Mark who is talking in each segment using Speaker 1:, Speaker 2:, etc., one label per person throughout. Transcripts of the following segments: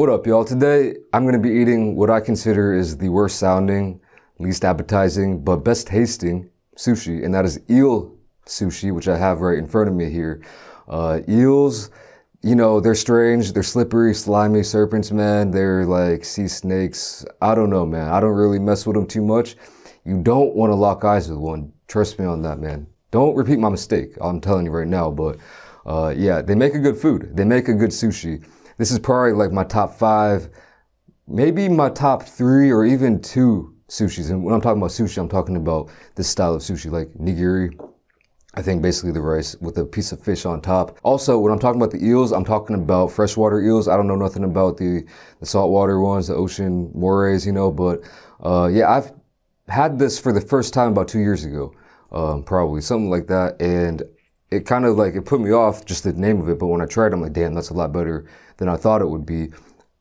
Speaker 1: What up, y'all? Today I'm going to be eating what I consider is the worst sounding, least appetizing, but best tasting sushi, and that is eel sushi, which I have right in front of me here. Uh, eels, you know, they're strange, they're slippery, slimy serpents, man. They're like sea snakes. I don't know, man. I don't really mess with them too much. You don't want to lock eyes with one. Trust me on that, man. Don't repeat my mistake. I'm telling you right now, but uh, yeah, they make a good food. They make a good sushi. This is probably like my top five, maybe my top three or even two sushis. And when I'm talking about sushi, I'm talking about this style of sushi, like nigiri. I think basically the rice with a piece of fish on top. Also, when I'm talking about the eels, I'm talking about freshwater eels. I don't know nothing about the, the saltwater ones, the ocean morays, you know, but uh, yeah, I've had this for the first time about two years ago, um, probably something like that. And it kind of like, it put me off just the name of it. But when I tried, I'm like, damn, that's a lot better than I thought it would be.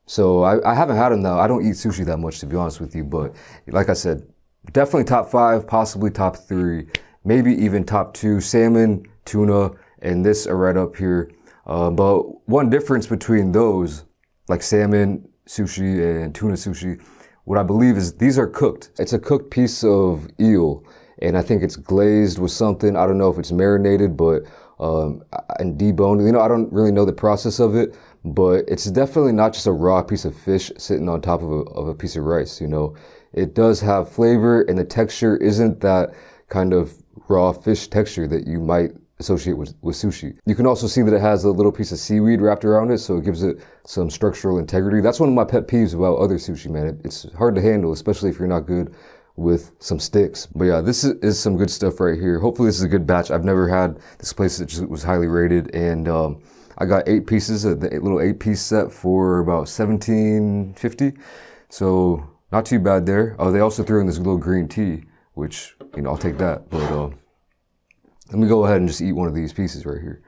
Speaker 1: So I, I haven't had them now. I don't eat sushi that much, to be honest with you. But like I said, definitely top five, possibly top three, maybe even top two. Salmon, tuna, and this are right up here. Uh, but one difference between those, like salmon sushi and tuna sushi, what I believe is these are cooked. It's a cooked piece of eel, and I think it's glazed with something. I don't know if it's marinated, but um, and deboned. You know, I don't really know the process of it, but it's definitely not just a raw piece of fish sitting on top of a, of a piece of rice, you know. It does have flavor and the texture isn't that kind of raw fish texture that you might associate with, with sushi. You can also see that it has a little piece of seaweed wrapped around it, so it gives it some structural integrity. That's one of my pet peeves about other sushi, man. It, it's hard to handle, especially if you're not good with some sticks. But yeah, this is, some good stuff right here. Hopefully this is a good batch. I've never had this place that was highly rated and um, I got eight pieces of the little eight piece set for about 1750. So not too bad there. Oh, they also threw in this little green tea, which, you know, I'll take that. But uh, let me go ahead and just eat one of these pieces right here.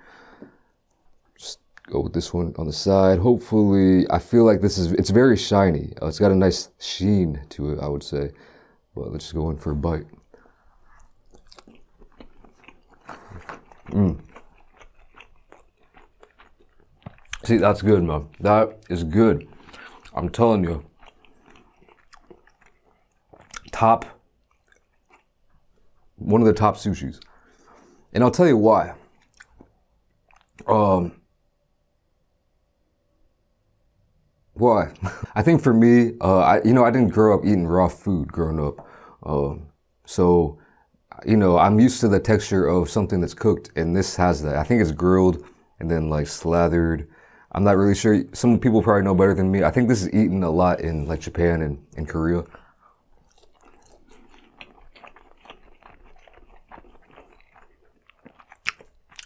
Speaker 1: Just go with this one on the side. Hopefully, I feel like this is, it's very shiny. Uh, it's got a nice sheen to it, I would say. But let's just go in for a bite. Mmm. See, that's good, man. That is good. I'm telling you. Top, one of the top sushis. And I'll tell you why. Um, why? I think for me, uh, I, you know, I didn't grow up eating raw food growing up. Um, so, you know, I'm used to the texture of something that's cooked, and this has that. I think it's grilled and then like slathered I'm not really sure. Some people probably know better than me. I think this is eaten a lot in like Japan and, and Korea.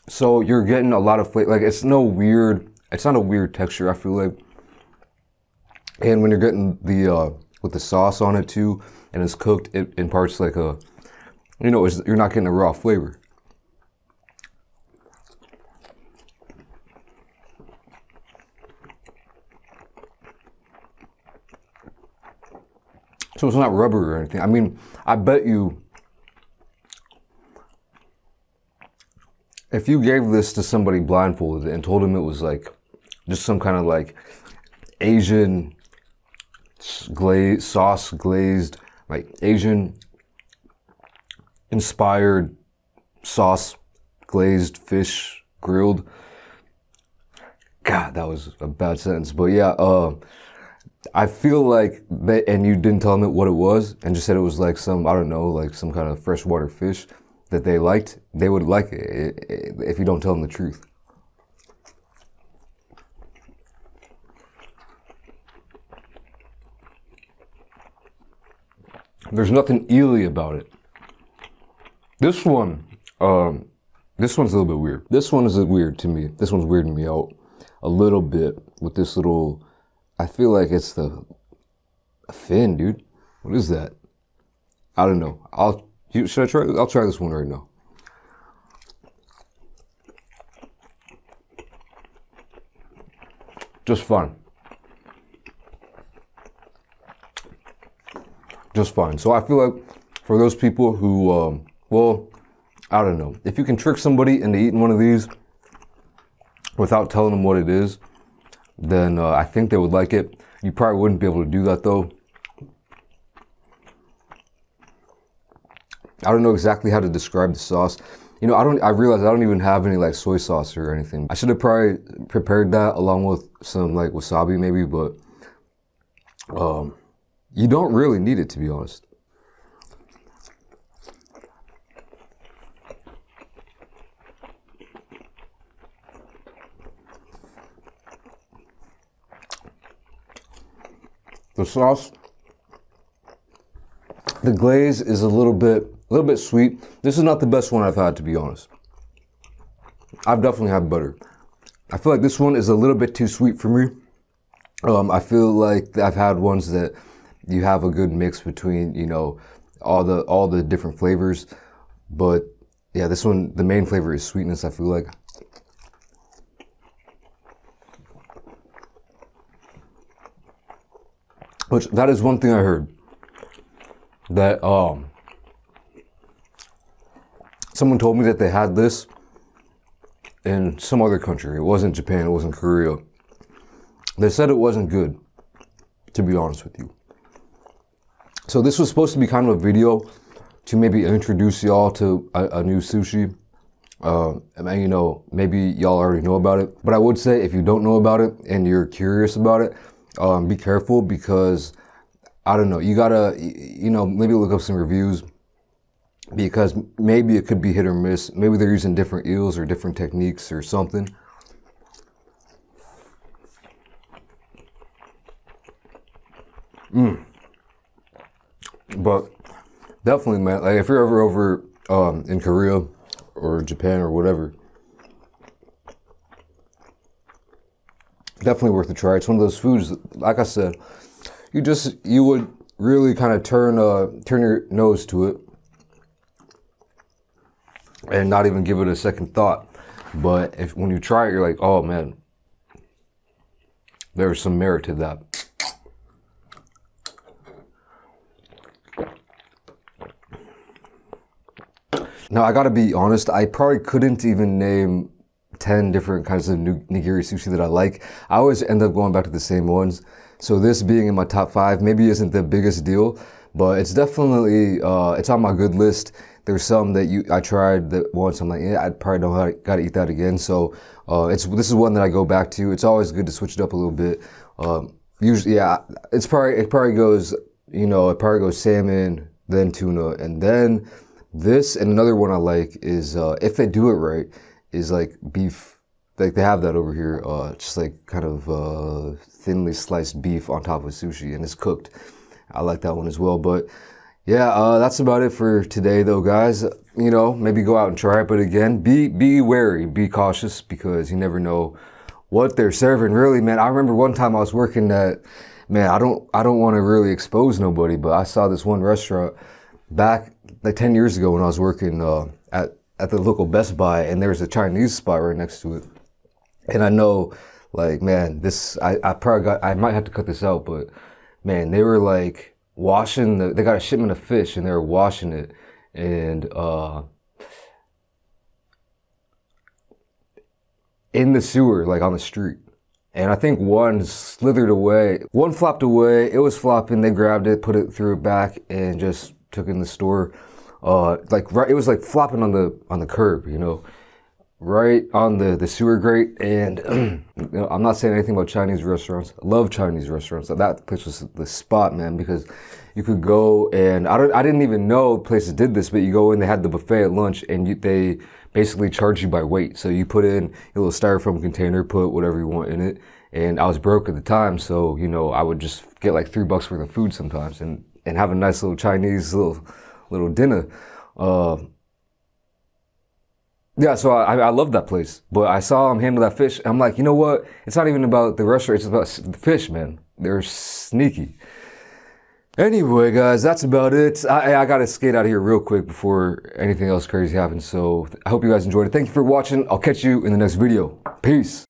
Speaker 1: So you're getting a lot of flavor. Like it's no weird. It's not a weird texture. I feel like. And when you're getting the uh, with the sauce on it too, and it's cooked, it imparts like a, you know, you're not getting a raw flavor. So it's not rubber or anything. I mean, I bet you if you gave this to somebody blindfolded and told them it was like just some kind of like Asian glaze sauce glazed like Asian inspired sauce glazed fish grilled God that was a bad sentence but yeah uh I feel like and you didn't tell them what it was, and just said it was like some, I don't know, like some kind of freshwater fish that they liked, they would like it if you don't tell them the truth. There's nothing eely about it. This one, um, this one's a little bit weird. This one is weird to me. This one's weirding me out a little bit with this little I feel like it's the fin, dude. What is that? I don't know. I'll should I try? I'll try this one right now. Just fine. Just fine. So I feel like for those people who, um, well, I don't know. If you can trick somebody into eating one of these without telling them what it is, then uh, I think they would like it. You probably wouldn't be able to do that though. I don't know exactly how to describe the sauce. You know, I don't. I realize I don't even have any like soy sauce or anything. I should have probably prepared that along with some like wasabi maybe, but um, you don't really need it to be honest. The sauce, the glaze is a little bit, a little bit sweet. This is not the best one I've had, to be honest. I've definitely had butter. I feel like this one is a little bit too sweet for me. Um, I feel like I've had ones that you have a good mix between, you know, all the all the different flavors. But yeah, this one, the main flavor is sweetness. I feel like. Which that is one thing I heard that um someone told me that they had this in some other country. It wasn't Japan, it wasn't Korea. They said it wasn't good, to be honest with you. So this was supposed to be kind of a video to maybe introduce y'all to a, a new sushi. Uh, and you know, maybe y'all already know about it, but I would say if you don't know about it and you're curious about it, um, be careful because I don't know. You gotta, you know, maybe look up some reviews because maybe it could be hit or miss. Maybe they're using different eels or different techniques or something. Mm. But definitely, man. Like if you're ever over um, in Korea or Japan or whatever, definitely worth a try. It's one of those foods. Like I said, you just you would really kind of turn uh, turn your nose to it and not even give it a second thought. But if when you try it, you're like, oh man, there's some merit to that. Now I gotta be honest, I probably couldn't even name 10 different kinds of nigiri sushi that I like. I always end up going back to the same ones. So this being in my top five maybe isn't the biggest deal, but it's definitely, uh, it's on my good list. There's some that you I tried that once. I'm like, yeah, I probably don't have, gotta eat that again. So uh, it's this is one that I go back to. It's always good to switch it up a little bit. Um, usually, yeah, it's probably it probably goes, you know, it probably goes salmon, then tuna, and then this. And another one I like is uh, if they do it right, is like beef. Like they have that over here, uh, just like kind of uh, thinly sliced beef on top of sushi, and it's cooked. I like that one as well, but yeah, uh, that's about it for today, though, guys. You know, maybe go out and try it, but again, be be wary, be cautious because you never know what they're serving. Really, man. I remember one time I was working at, man. I don't I don't want to really expose nobody, but I saw this one restaurant back like ten years ago when I was working uh, at at the local Best Buy, and there was a Chinese spot right next to it, and I know, like, man, this I I probably got I might have to cut this out, but man, they were like washing the, they got a shipment of fish and they were washing it and, uh, in the sewer, like on the street. And I think one slithered away. One flopped away. It was flopping. They grabbed it, put it through back, and just took in the store. Uh, like right, it was like flopping on the on the curb, you know right on the, the sewer grate. And you know, I'm not saying anything about Chinese restaurants. I love Chinese restaurants. That place was the spot, man, because you could go and I don't, I didn't even know places did this, but you go in, they had the buffet at lunch and you, they basically charge you by weight. So you put in a little styrofoam container, put whatever you want in it. And I was broke at the time. So, you know, I would just get like three bucks worth of food sometimes and, and have a nice little Chinese little, little dinner. Uh, yeah, so I, I love that place, but I saw him handle that fish. I'm like, you know what? It's not even about the restaurant. It's about the fish, man. They're sneaky. Anyway, guys, that's about it. I, I gotta skate out of here real quick before anything else crazy happens. So I hope you guys enjoyed it. Thank you for watching. I'll catch you in the next video. Peace.